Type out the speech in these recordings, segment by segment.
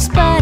spot.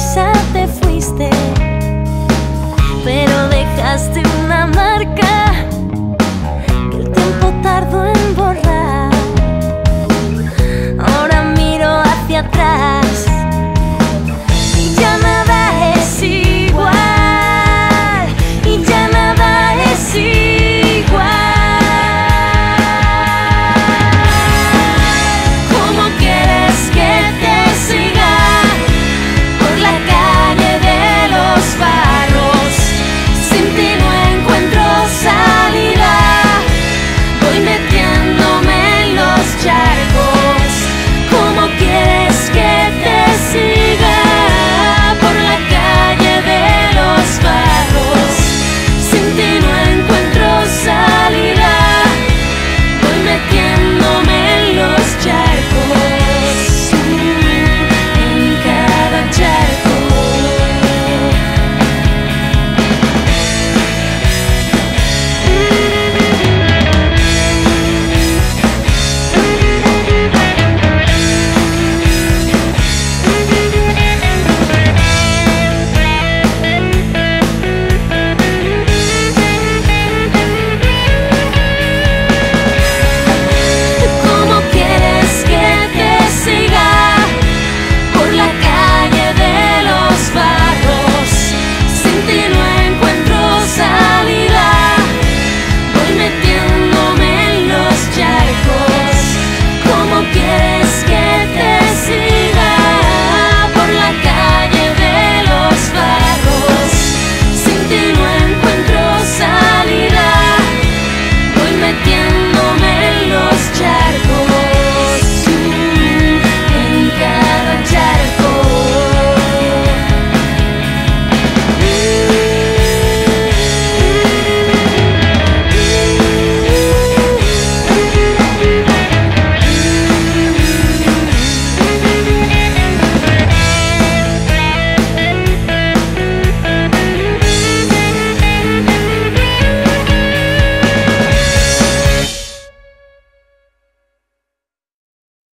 下。